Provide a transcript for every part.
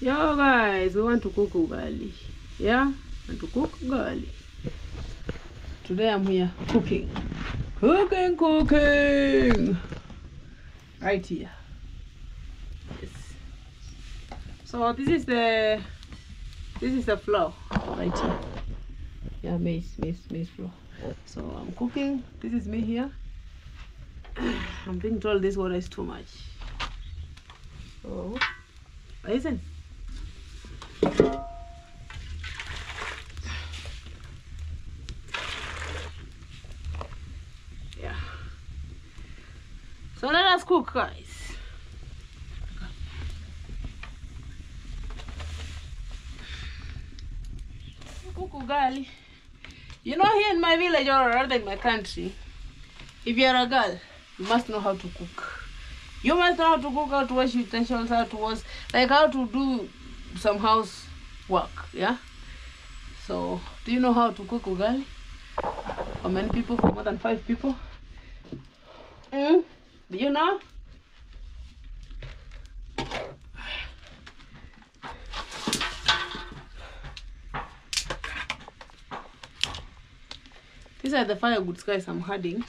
Yo guys, we want to cook ugali. Yeah, want to cook ugali. Today I'm here cooking. Cooking, cooking. Right here. Yes. So this is the this is the flour right here. Yeah, maize, maize, maize flour. So I'm cooking. This is me here. I'm being told this water is too much. So listen. Yeah. So let us cook, guys. Cook ugali. You know, here in my village or rather in my country, if you're a girl, you must know how to cook. You must know how to cook, how to wash utensils, how to wash, like how to do some house work. Yeah. So, do you know how to cook ugali? For many people, for more than five people. Mm? Do you know? These are the firewood guys I'm adding.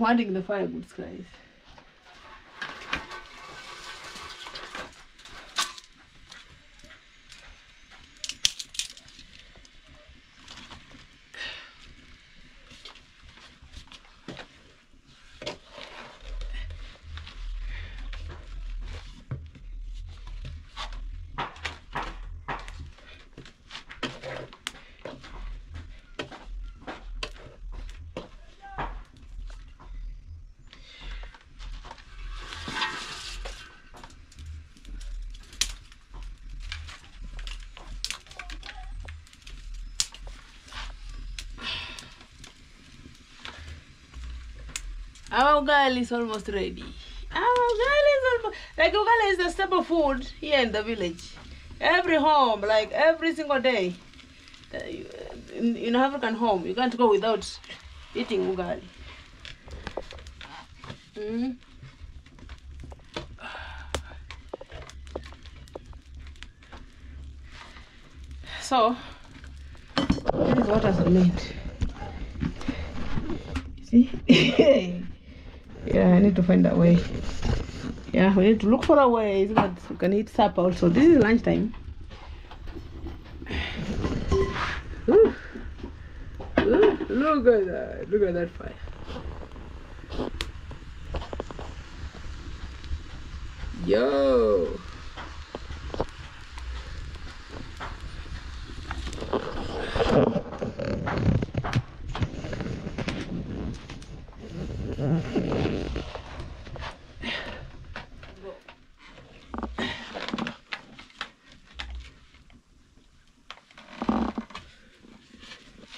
I'm adding the firewood guys. Ugali is almost ready. Ugali is almost like is the staple food here in the village. Every home, like every single day, in, in African home, you can't go without eating ugali. Mm. So, this is what has remained. See? yeah, I need to find a way. Yeah, we need to look for a way so that we can eat supper also. This is lunchtime. Ooh. Look at that. Look at that fire. Yo.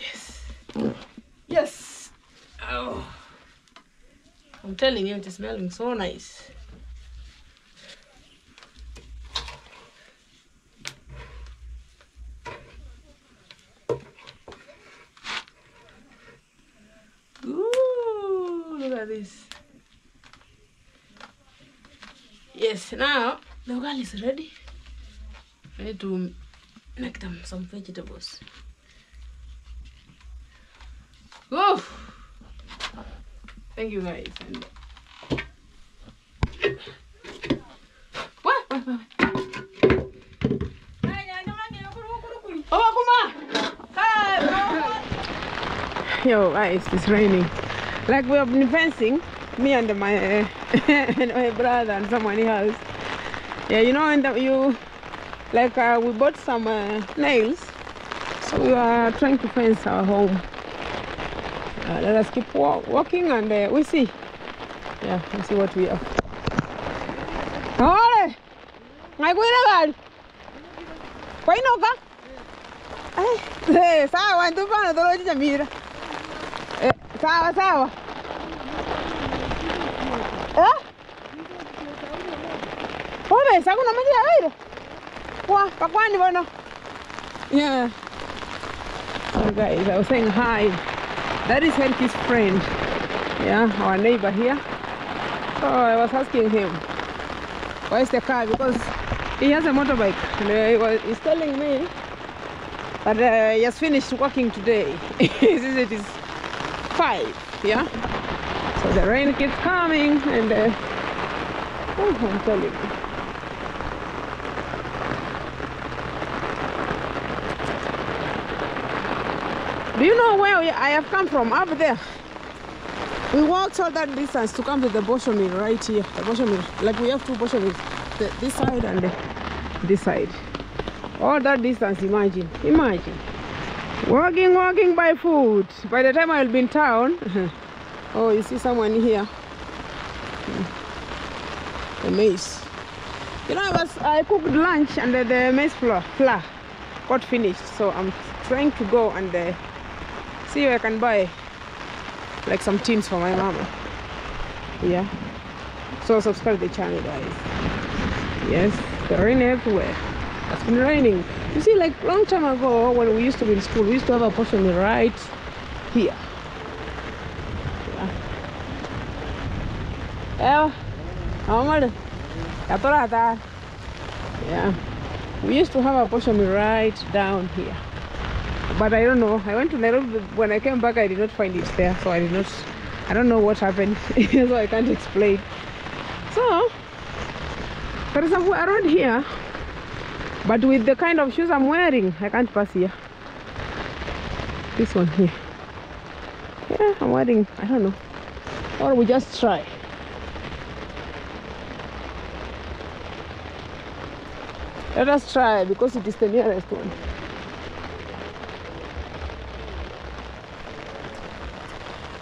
Yes. Yes. Oh. I'm telling you, it's smelling so nice. Ooh, look at this. Yes, now the ugali is ready. I need to make them some vegetables. Thank you guys. And... Yo, guys, it's raining. Like we have been fencing, me and my and my brother and someone else. Yeah, you know, and you like uh, we bought some uh, nails, so we are trying to fence our home. Uh, let us keep wa- walking and uh, we see. Yeah, we see what we have. Ole! Ngaikuira gari. Kwainoka? Eh, sawa, ndupano tolochicha mira. Eh, sawa sawa. Eh? Obe, sakuna majira wairo. Wa, pakwani bono. Yeah. Oh, guys, I was saying hi. That is Henki's friend. Yeah, our neighbor here. So I was asking him, where's the car? Because he has a motorbike. And uh, he was, he's telling me that uh, he has finished working today. Since it is five, yeah? So the rain keeps coming and uh, oh, I'm telling you. Do you know where we- I have come from? Up there. We walked all that distance to come to the Bosho right here. The Bosho. Like we have two Bosho this side and the, this side. All that distance, imagine. Imagine. Walking, walking by foot. By the time I'll be in town. oh, you see someone here. The maize. You know, I was I cooked lunch and the, the maize flour, flour got finished. So I'm trying to go and uh, see if I can buy like some tins for my mama. Yeah. So subscribe to the channel, guys. Yes, the rain everywhere. It's been raining. You see, like long time ago when we used to be in school, we used to have a portion right here. Yeah. Eh, Ta. Yeah. We used to have a portion right down here. But I don't know. I went to Nairobi. When I came back, I did not find it there. So I did not. I don't know what happened. so I can't explain. So there is a around here. But with the kind of shoes I'm wearing, I can't pass here. This one here. Yeah, I'm wearing. I don't know. Or we just try. Let us try because it is the nearest one.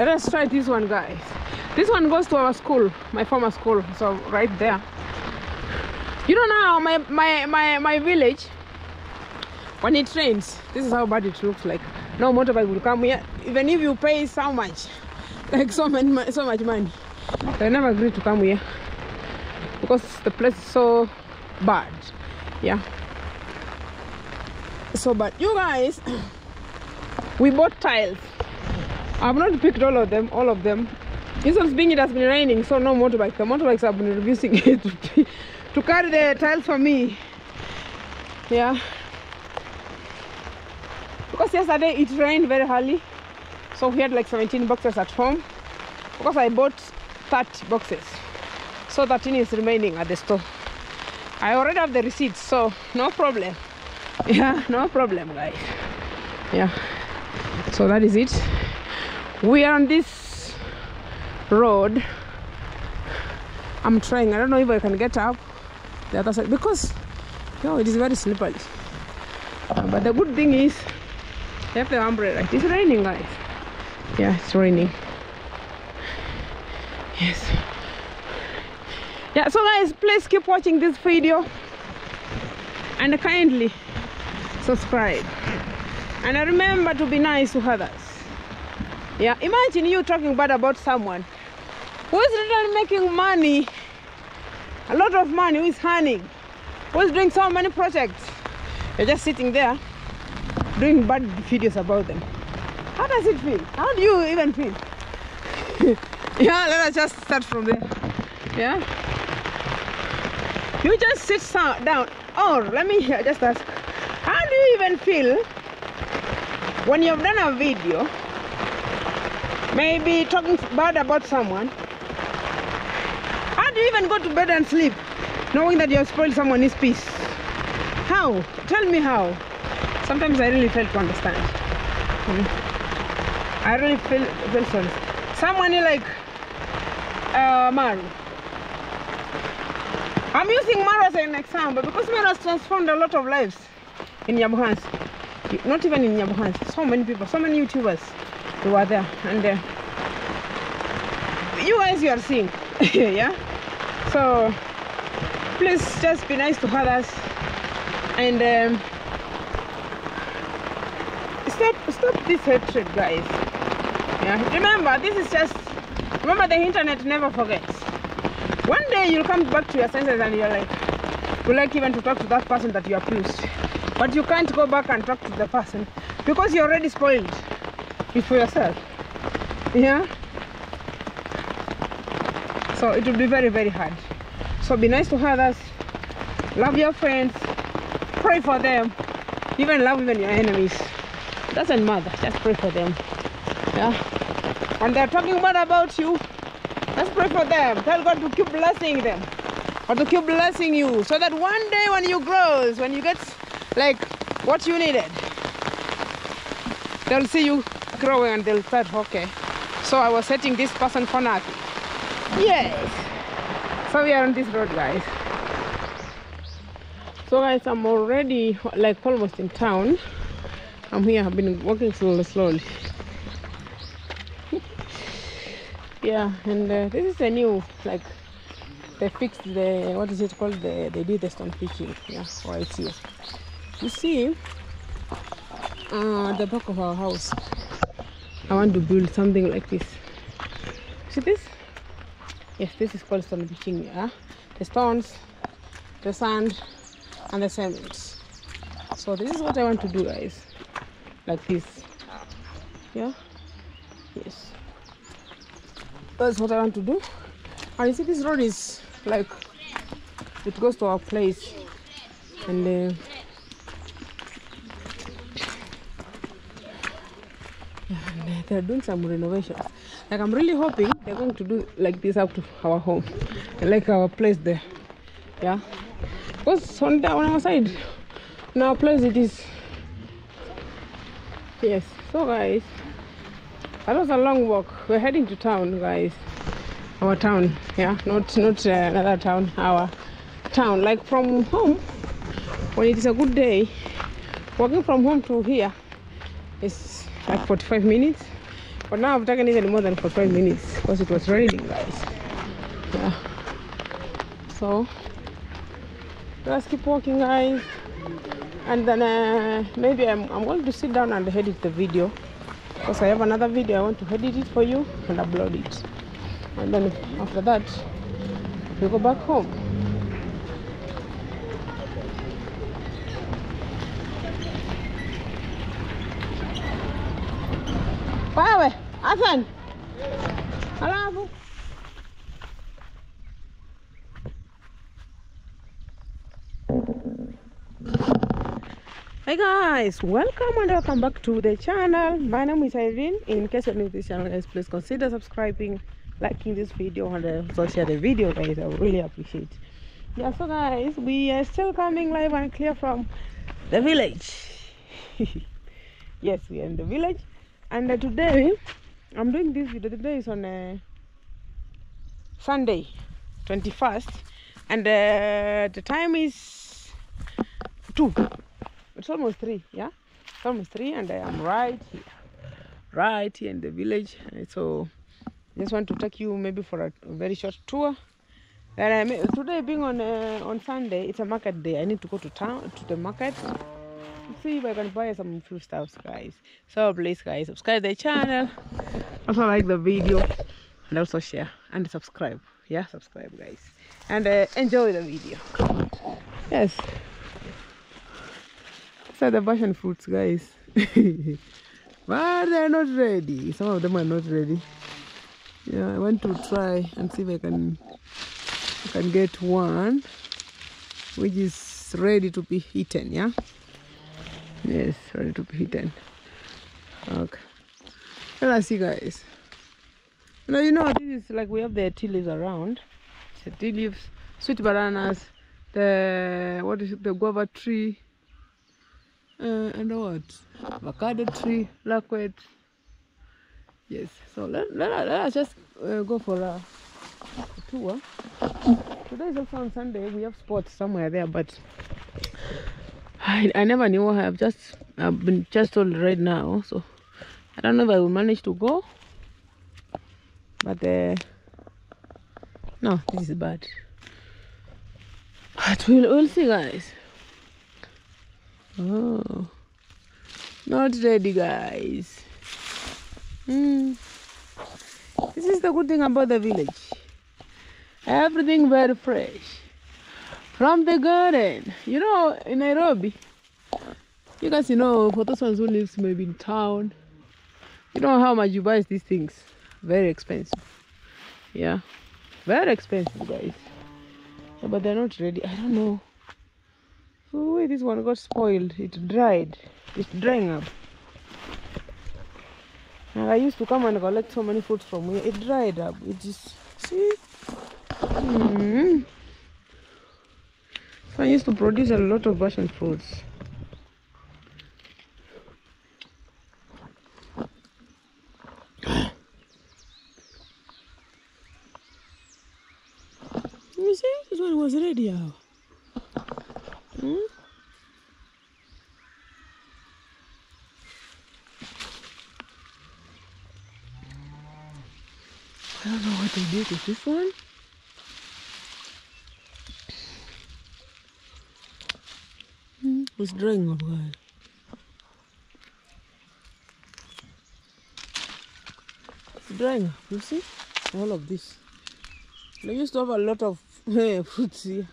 Let us try this one, guys. This one goes to our school, my former school, so right there. You know now, my my my my village. When it rains, this is how bad it looks like. No motorbike will come here, even if you pay so much, like so many so much money. They never agree to come here because the place is so bad. Yeah. So bad. You guys, we bought tiles. I've not picked all of them, all of them. Reasons being it has been raining, so no motorbike. The motorbikes have been refusing to, to carry the tiles for me. Yeah. Because yesterday it rained very early, so we had like 17 boxes at home. Because I bought 30 boxes, so 13 is remaining at the store. I already have the receipts, so no problem. Yeah, no problem, guys. Yeah. So that is it. We are on this road. I'm trying. I don't know if I can get up the other side because yo, it is very slippery. But the good thing is, I have the umbrella. It is raining, guys. Yeah, it's raining. Yes. Yeah, so guys, please keep watching this video and kindly subscribe. And remember to be nice to others. Yeah, imagine you talking bad about someone who is literally making money, a lot of money, who is earning, who is doing so many projects. You're just sitting there doing bad videos about them. How does it feel? How do you even feel? yeah, let us just start from there. Yeah. You just sit down. Or let me just ask. How do you even feel when you've done a video, maybe talking bad about someone? How do you even go to bed and sleep, knowing that you have spoiled someone's peace? How? Tell me how. Sometimes I really fail to understand. Hmm. I really feel, feel sorry. Someone like uh, Maru. I'm using Maru as an example because Maru has transformed a lot of lives in Nyabuhans. Not even in Nyabuhans. So many people, so many YouTubers who are. And uh, you guys, you are seeing. yeah? So please just be nice to others and um, stop stop this hatred guys yeah remember this is just remember the internet never forgets one day you'll come back to your senses and you're like you like even to talk to that person that you abused but you can't go back and talk to the person because you're already spoiled it for yourself yeah So it will be very, very hard. So be nice to others. Love your friends. Pray for them. Even love even your enemies. Doesn't matter. Just pray for them. Yeah. And they're talking bad about you. Just pray for them. Tell God to keep blessing them. Or to keep blessing you. So that one day when you grow, when you get like what you needed, they'll see you growing and they'll start okay. So I was setting this person for nothing. Yes. So we are on this road guys. So guys I'm already like almost in town. I'm here, I've been walking slowly slowly. yeah, and uh, this is a new like they fixed the what is it called? The they did the stone pitching, yeah, right here. You see uh, the back of our house. I want to build something like this. See this? Yes, this is called stone pitching. Yeah, the stones, the sand, and the cement. So this is what I want to do, guys. Like this. Yeah. Yes. That's what I want to do. And you see, this road is like it goes to our place, and. Uh, they're doing some renovations. Like I'm really hoping they're going to do like this up to our home, like our place there. Yeah, because on the on our side, on our place it is. Yes. So guys, that was a long walk. We're heading to town, guys. Our town. Yeah, not not uh, another town. Our town. Like from home, when it is a good day, walking from home to here is like 45 minutes but now I've taken even more than for 45 minutes because it was raining guys. Yeah. So let's keep walking guys. And then uh, maybe I'm, I'm going to sit down and edit the video because I have another video. I want to edit it for you and upload it. And then after that we go back home Hey guys, welcome and welcome back to the channel. My name is Irene. In case you're new to this channel, please consider subscribing, liking this video, and also share the video, guys. I really appreciate. Yeah, so guys, we are still coming live and clear from the village. yes, we are in the village, and uh, today I'm doing this video. Today is on uh, Sunday, 21st, and uh, the time is two. It's almost three, yeah. It's almost three, and I am right here, right here in the village. So, just want to take you maybe for a, a very short tour. And uh, today being on uh, on Sunday, it's a market day. I need to go to town to the market. See if I can buy some few stuffs, guys. So please, guys, subscribe the channel. Also like the video, and also share and subscribe. Yeah, subscribe, guys, and uh, enjoy the video. Yes. Are the passion fruits, guys. but they're not ready. Some of them are not ready. Yeah, I want to try and see if I can I can get one which is ready to be eaten, yeah? Yes, ready to be eaten. Okay. Let us see guys. Now you know this is like we have the tea leaves around. The tea leaves, sweet bananas, the what is it, the guava tree, uh, and what? Avocado tree, loquat. Yes. So let, let, us- let us just uh, go for a, a tour. Today is also on Sunday. We have spots somewhere there, but I, I never knew. I've just I've been just told right now, so I don't know if I will manage to go. But uh, no, this is bad. But we'll, we'll see, guys. Oh, not ready, guys. Hmm. This is the good thing about the village. Everything very fresh from the garden. You know, in Nairobi, you guys, you know, for those ones who lives maybe in town, you know how much you buy these things. Very expensive. Yeah, Very expensive, guys. Yeah, but they're not ready. I don't know. Oh, wait, this one got spoiled. It dried. It's drying up. And I used to come and collect so many fruits from here. It dried up. It just, see? Mm. So I used to produce a lot of passion fruits. You see, this one was ready now. Hmm? I don't know what they did with this one. Drying up, guys. It's drying you see? All of this. They used to have a lot of fruits here.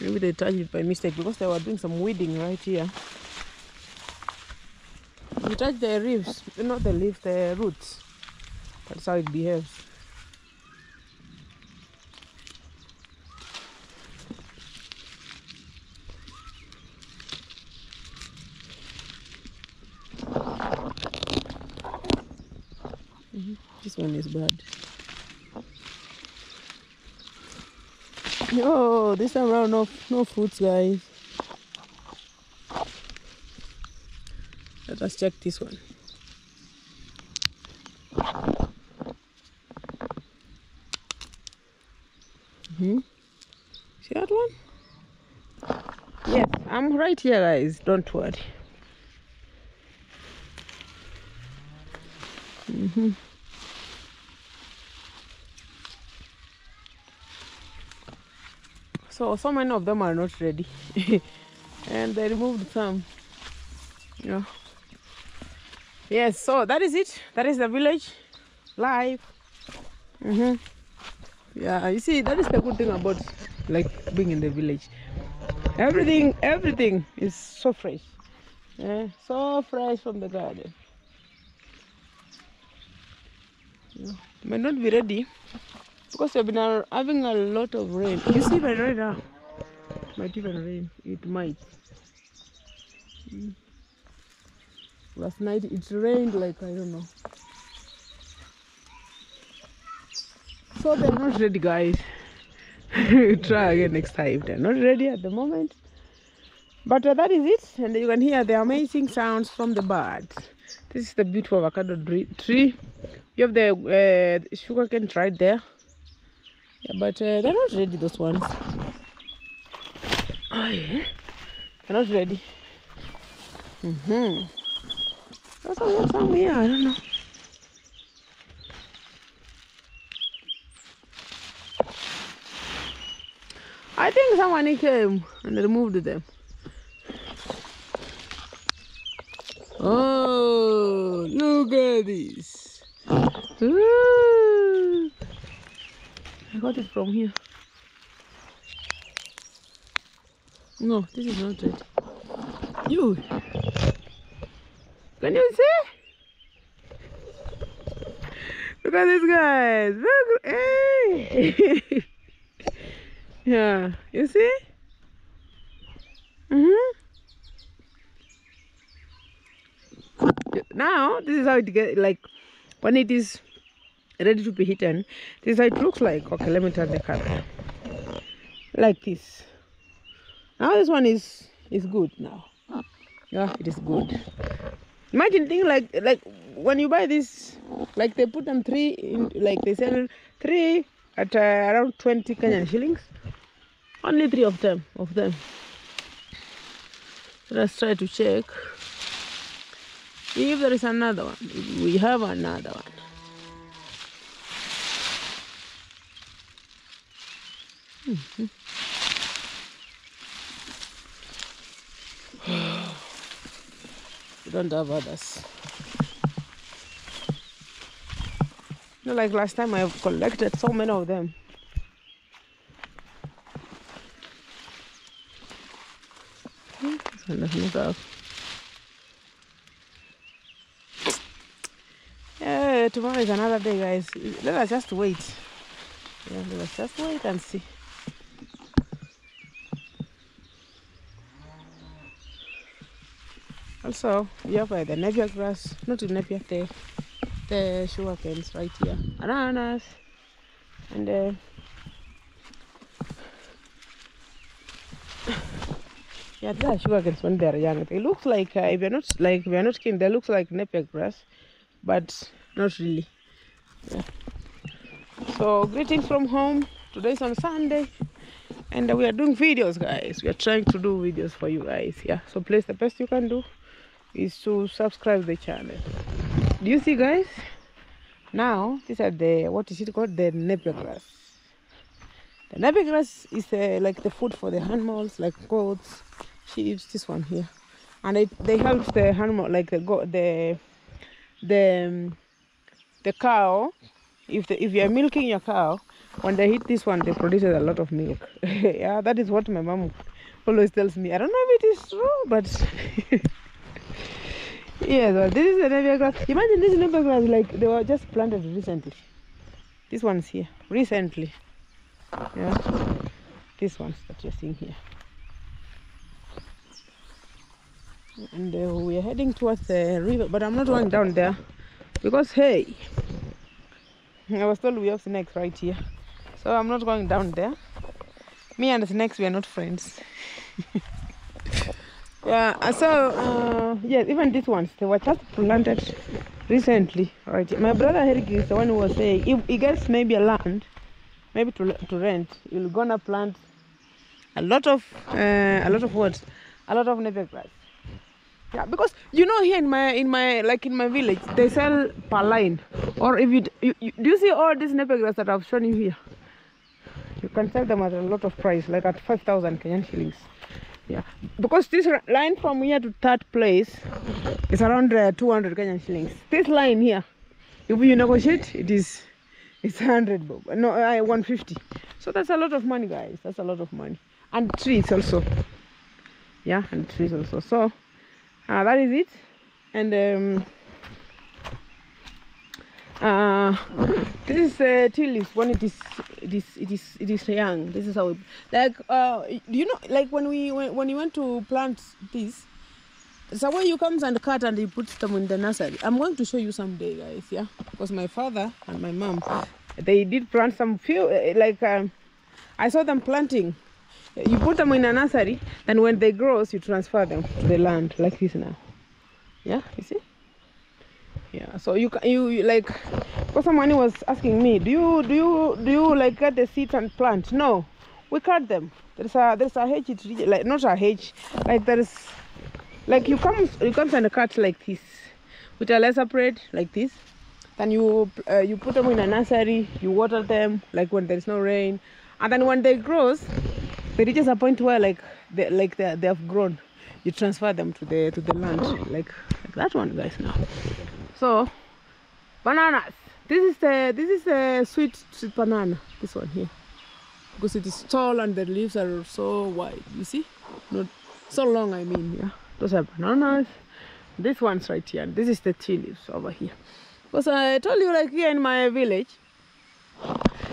Maybe they touched it by mistake because they were doing some weeding right here. You touch the leaves, not the leaves, the roots. That's how it behaves. Mhm. This one is bad. No, this time around, no, no fruits, guys. Let us check this one. hmm See that one? Yes, I'm right here, guys. Don't worry. hmm So, so many of them are not ready. and they removed some. Yeah. Yes, so that is it. That is the village live. hmm Yeah, you see, that is the good thing about like being in the village. Everything, everything is so fresh. Yeah, so fresh from the garden. Yeah. May not be ready because we've been having a lot of rain. You see, by right now, might even rain. It might. Mm. Last night it rained like I don't know. So they're not ready, guys. Try again next time. They're not ready at the moment. But uh, that is it, and you can hear the amazing sounds from the birds. This is the beautiful avocado tree. You have the uh, sugarcane right there. Yeah, but uh, they're not ready, those ones. Oh, yeah. They're not ready. Mm-hmm. There's some, some here, I don't know. I think someone came and removed them. Oh, look at this. Ooh. Got it from here. No, this is not it. You. Can you see? Look at these guys. Look. Hey. yeah. You see? Mm-hmm. Now, this is how it get like when it is ready to be eaten. This is how it looks like. Okay, let me turn the camera. Like this. Now this one is is good now. Yeah, it is good. Imagine thing like like when you buy this, like they put them three in, like they sell three at uh, around twenty Kenyan shillings. Only three of them of them. Let's try to check if there is another one. We have another one. Mhm. we don't have others. Not like last time I have collected so many of them. Hmm, uh, tomorrow is another day, guys. Let us just wait. Yeah, let us just wait and see. Also, we have uh, the Napier grass, not the Napier, the, the sugar canes right here. Bananas. And uh, yeah, there are sugar canes when they're young. They look like, uh, if you're not like, you're not keen, they look like Napier grass, but not really. Yeah. So, greetings from home. Today's on Sunday and we are doing videos guys we are trying to do videos for you guys yeah so please the best you can do is to subscribe the channel. Do you see guys? Now these are the what is it called? The napier grass. The napier grass is uh, like the food for the animals like goats sheep this one here. And it they help the animal like the goat the the um, the cow. If the, if you are milking your cow when they hit this one they produce a lot of milk. Yeah that is what my mom always tells me. I don't know if it is true but yes well, this is the napier grass imagine this napier grass like they were just planted recently. This one's here recently. Yeah. This ones that you're seeing here. And uh, we are heading towards the river but i'm not going down there because hey i was told we have snakes right here. So i'm not going down there. Me and the snakes we are not friends yeah uh, so uh, yes even these ones they were just planted recently right my brother Eric is the one who was saying if he gets maybe a land maybe to, to rent he'll gonna plant a lot of uh, a lot of what? A lot of napier grass. Yeah because you know here in my in my like in my village they sell per line or if you, you, you do you see all these napier grass that i've shown you here? You can sell them at a lot of price like at 5000 kenyan shillings yeah. Because this line from here to third place is around uh, 200 kenyan shillings. This line here if you negotiate it is it's 100 bob no uh, 150 so that's a lot of money guys. That's a lot of money. And trees also. Yeah and trees also. So uh, that is it. And um uh this is uh, tea leaves when it is it is it is it is young. This is how it like uh do you know like when we when, when you want to plant this somewhere you comes and cut and he puts them in the nursery i'm going to show you someday guys yeah? Because my father and my mom they did plant some few uh, like um, i saw them planting. You put them in a nursery then when they grow you transfer them to the land like this now. Yeah you see yeah so you you, you like because someone was asking me do you do you do you like get the seeds and plant? No we cut them. There's a there's a hedge like not a hedge like there is like you come you come and cut like this with a laser braid like this then you uh, you put them in a nursery you water them like when there's no rain and then when they grows they reaches a point where like they like they, they have grown. You transfer them to the to the land like like that one guys now so bananas. This is the this is a sweet sweet banana this one here. Because it is tall and the leaves are so wide you see? Not so long i mean yeah. Those are bananas. This one's right here and this is the tea leaves over here. Because i told you like here in my village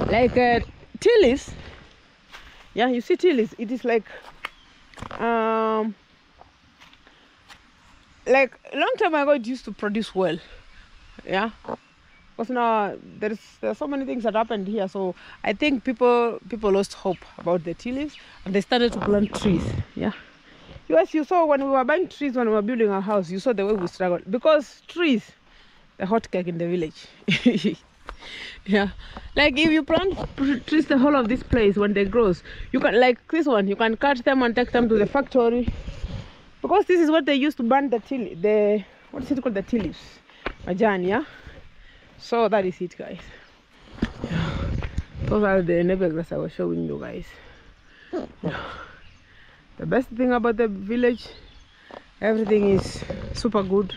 like uh, tea leaves yeah you see tea leaves it is like um like a long time ago it used to produce well yeah. Because now there's there's so many things that happened here. So i think people people lost hope about the tea leaves and they started to plant trees. Yeah. Yes you saw when we were buying trees when we were building our house you saw the way we struggled. Because trees the hot cake in the village. Yeah. Like if you plant trees the whole of this place when they grows you can like this one you can cut them and take them to the factory. Because this is what they used to burn the tea the what is it called the tea leaves majani yeah so that is it guys. Those are the grass i was showing you guys. The best thing about the village everything is super good.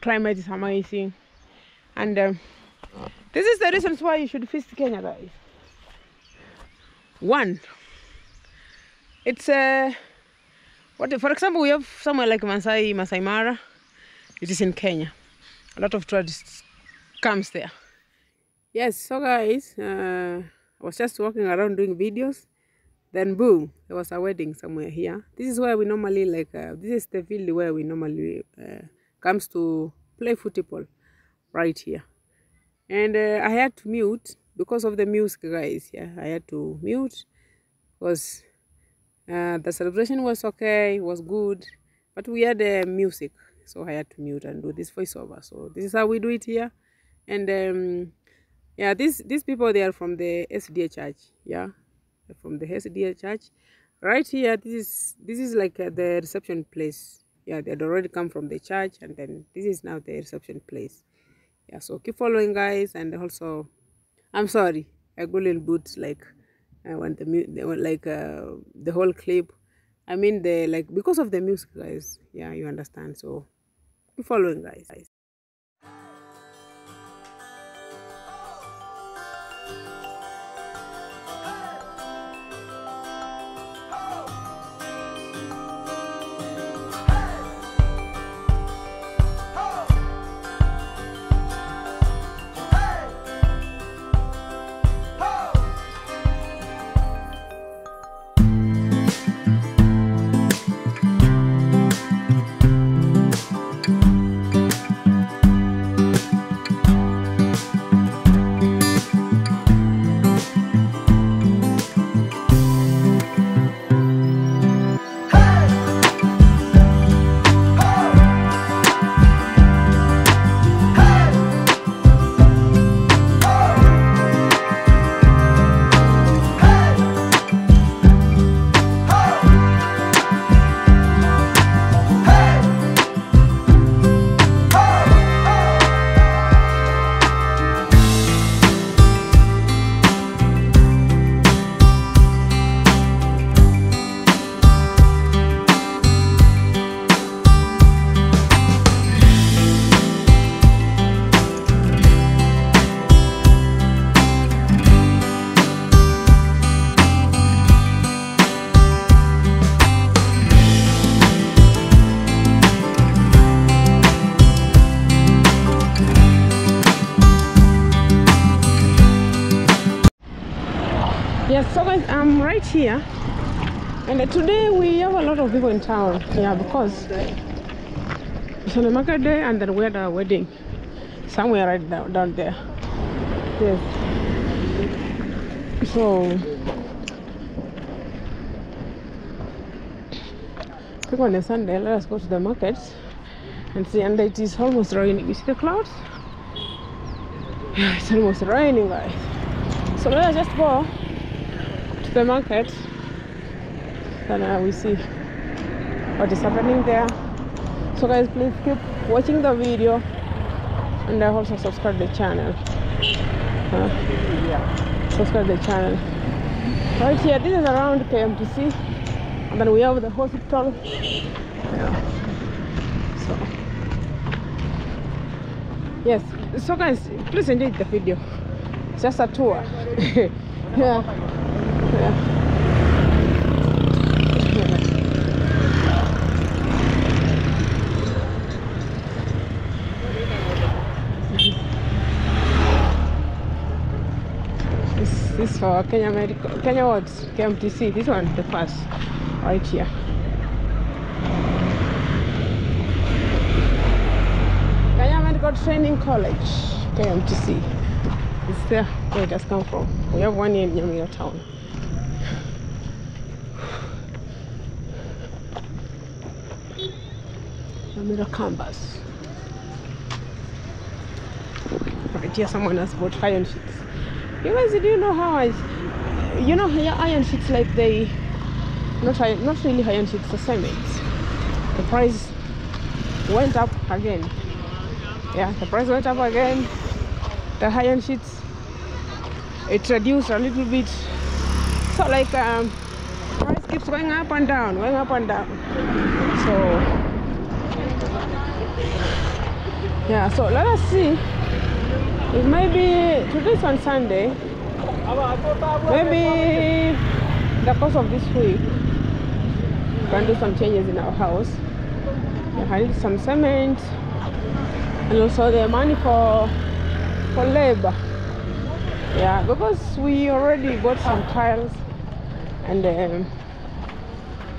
Climate is amazing. And um, this is the reasons why you should visit kenya guys. One it's uh, what for example we have somewhere like masai masai mara. It is in kenya a lot of tourists comes there. Yes, so guys, uh, I was just walking around doing videos. Then boom, there was a wedding somewhere here. This is where we normally like. Uh, this is the field where we normally uh, comes to play football, right here. And uh, I had to mute because of the music, guys. Yeah, I had to mute because uh, the celebration was okay, was good, but we had uh, music, so I had to mute and do this voiceover. So this is how we do it here. And um, yeah, these these people they are from the SDA church. Yeah, They're from the SDA church. Right here, this is this is like uh, the reception place. Yeah, they had already come from the church, and then this is now the reception place. Yeah, so keep following, guys, and also, I'm sorry, I go little bit like uh, when the mu- the- like uh, the whole clip. I mean the like because of the music, guys. Yeah, you understand. So following, guys. Guys, I'm right here, and today we have a lot of people in town. Yeah, because it's on the market day, and then we had a wedding somewhere right down, down there. Yes. So pick on a Sunday. Let us go to the markets and see. And it is almost raining. You see the clouds? Yeah, it's almost raining, guys. So let us just go to the market then uh, we see what is happening there. So guys please keep watching the video and also subscribe the channel. Uh, subscribe the channel. Right here this is around KMTC and then we have the hospital. Yeah. so. Yes. So guys please enjoy the video. It's just a tour. Yeah yeah This, for Kenya Medical, Kenya Wards, KMTC. This one, the first, right here. Kenya Medical Training College, KMTC. It's there where it has come from. We have one in Nyamira town. Nyamira canvas. Right here, someone has bought iron sheets. You guys, do you know how I, you know, here iron sheets like they, not iron, not really iron sheets, the cement. The price went up again. Yeah, the price went up again. The iron sheets, it reduced a little bit. So like, um, price keeps going up and down, going up and down. So yeah, so let us see. It may be today's on Sunday. Maybe the course of this week, we can do some changes in our house. Yeah, I need some cement and also the money for for labor. Yeah, because we already bought some tiles and um,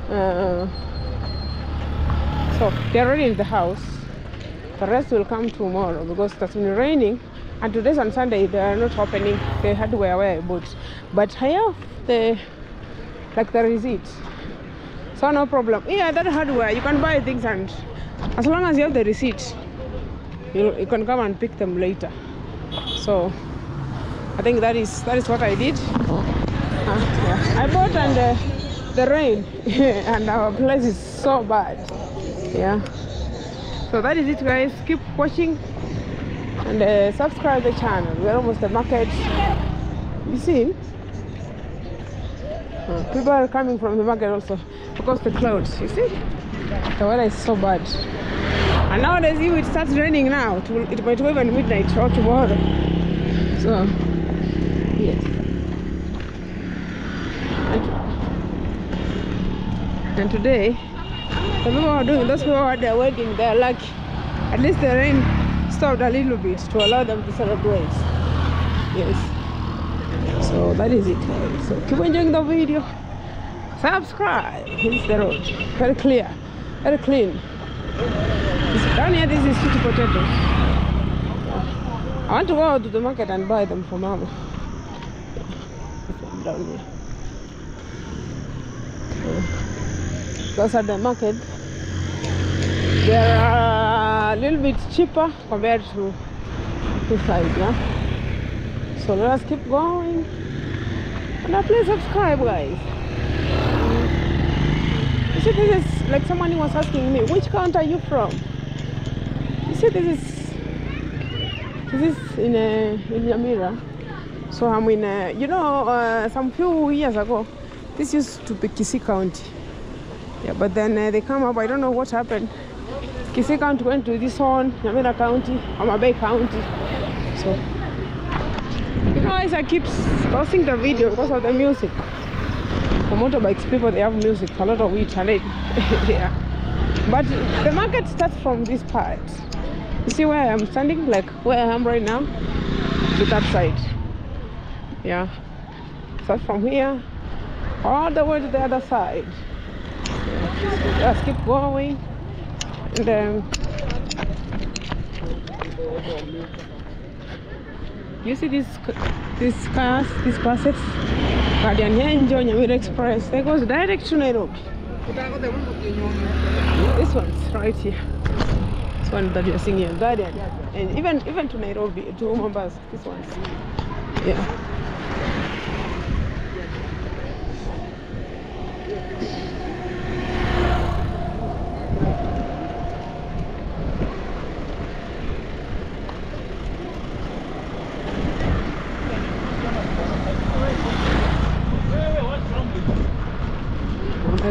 uh, so they're already in the house. The rest will come tomorrow because it's been raining and today's on Sunday they are not opening the hardware where I bought. But here the like the receipt. So no problem. Yeah, that hardware you can buy things and as long as you have the receipt, you, you can come and pick them later. So I think that is that is what I did. Uh, yeah. I bought and uh, the rain and our place is so bad. Yeah. So that is it, guys. Keep watching and uh, subscribe the channel. We're almost at the market. You see, uh, people are coming from the market also because the clouds. You see, the weather is so bad. And nowadays, if it starts raining now, it, will, it might go even midnight or tomorrow. So, yes. And today, the people are doing, those people at their wedding, they're lucky. At least the rain stopped a little bit to allow them to celebrate. Yes. So that is it. So keep enjoying the video. Subscribe. Here's the road. Very clear. Very clean. Down here, this is sweet potatoes. I want to go out to the market and buy them for mama. Down here. Those are the market. They're a little bit cheaper compared to this side, yeah. So let us keep going. And now please subscribe, guys. You see, this is like someone was asking me, which country are you from? You see, this is this is in uh, in Nyamira. So I'm in, uh, you know, uh, some few years ago, this used to be Kisii County. Yeah, but then uh, they come up. I don't know what happened. Kisii County went to this one, Nyamira County, Homa Bay County. So, you as I keep pausing the video because of the music. For motorbikes, people they have music, a lot of it, and yeah. But the market starts from this part. You see where I'm standing, like where I am right now, to that side. Yeah. Start from here all the way to the other side. Just keep going. And then you see these these cars, these buses, Guardian Angel, Nyamira Express, they goes direct to Nairobi. This one's right here. This one that you're seeing here, Guardian. And even even to Nairobi, to Mombasa, this one's yeah.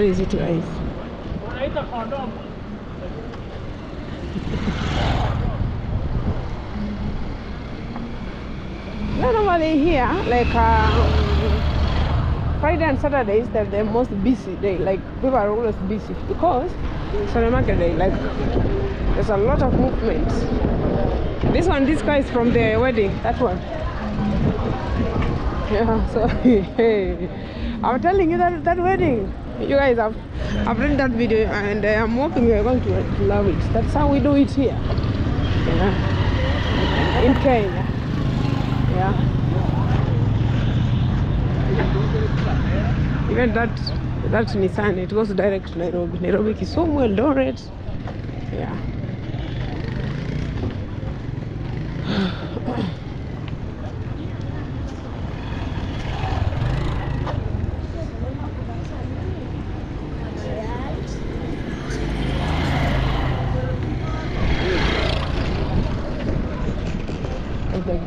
Is it guys. No, normally here, like uh, Friday and Saturdays, they're the most busy day. Like people are always busy because it's a market day. Like there's a lot of movement. This one, this guy is from the wedding. That one. Yeah. So I'm telling you that that wedding. You guys have I've done that video and uh, I'm hoping you're going to love it. That's how we do it here. Yeah. In Kenya. Yeah. Even that that Nissan it goes direct to Nairobi. Nairobi Kisumu, Eldoret. Yeah.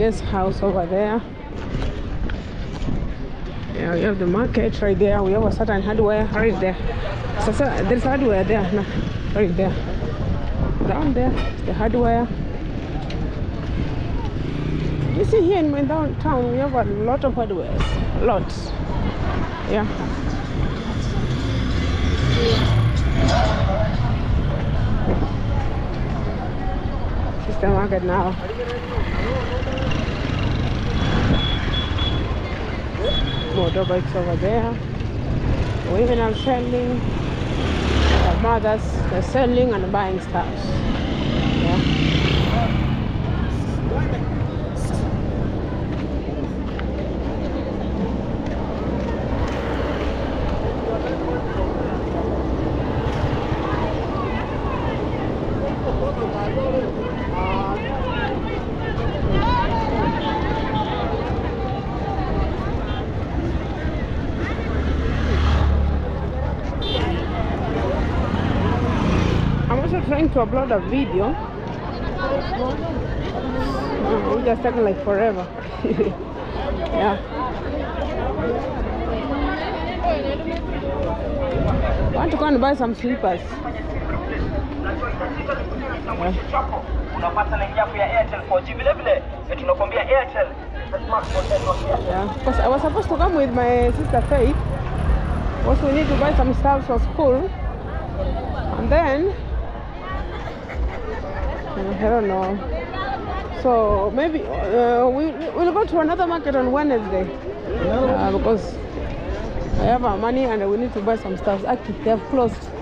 House over there. Yeah, we have the market right there. We have a certain hardware right there. So, so there's hardware there, no, right there. Down there, the hardware. You see here in my downtown, we have a lot of hardware. Lots. Yeah. The market now. Motorbikes over there. Women are selling, mothers they're selling and buying stuff. Yeah. I'm also trying to upload a video. It's just taking like forever. yeah. want to go and buy some slippers. unapata na yako ya Airtel 4G vile vile tunakwambia Airtel the smartphone network ya Yeah, because I was supposed to come with my sister Faith. Also, we need to buy some stuff for school, and then I don't know. So maybe uh, we we'll go to another market on Wednesday uh, because I have our money and we need to buy some stuff. Actually, they have closed. Closed.